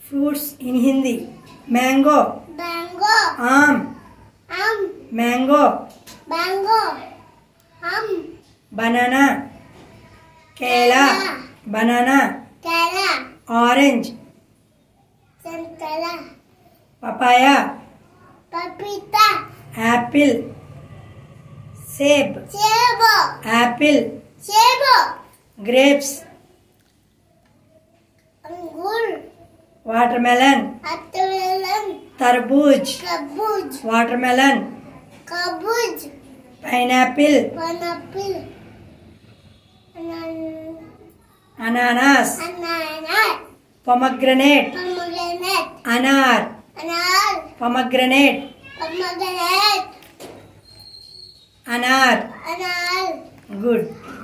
fruits in Hindi mango Mango, आम um, mango mango, um, banana केला banana kala, orange santala, papaya papita, apple सेब sebo, apple सेब grapes अंगूर watermelon watermelon तरबूज तरबूज watermelon तरबूज पाइनएप्पल पाइनएप्पल अनानास अनानास पोमग्रेनेट पोमग्रेनेट अनार अनार पोमग्रेनेट पोमग्रेनेट अनार अनार गुड